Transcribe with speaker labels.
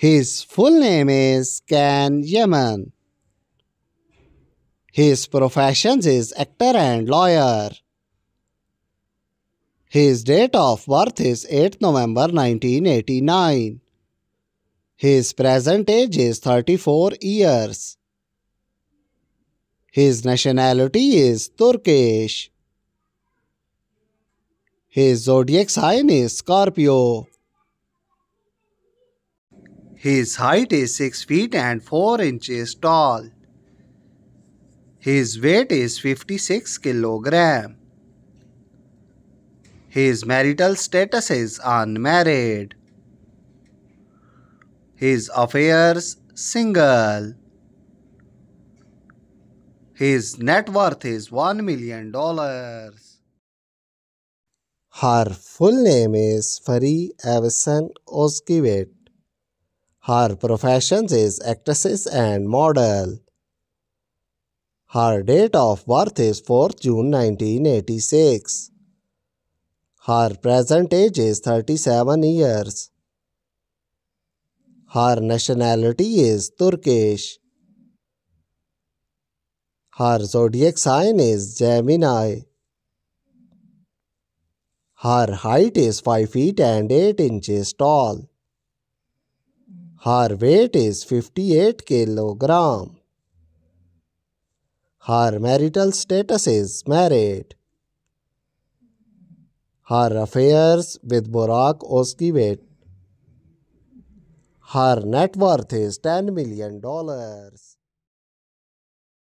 Speaker 1: His full name is Can Yaman. His profession is actor and lawyer. His date of birth is 8 November 1989. His present age is 34 years. His nationality is Turkish. His zodiac sign is Scorpio. His height is 6 feet and 4 inches tall. His weight is 56 kilogram. His marital status is unmarried. His affairs single. His net worth is $1 million. Her full name is Fahriye Evcen Özçivit. Her profession is actress and model. Her date of birth is 4th June 1986. Her present age is 37 years. Her nationality is Turkish. Her zodiac sign is Gemini. Her height is 5 feet and 8 inches tall. Her weight is 58 kilogram. Her marital status is married. Her affairs with Burak Özçivit. Her net worth is $10 million.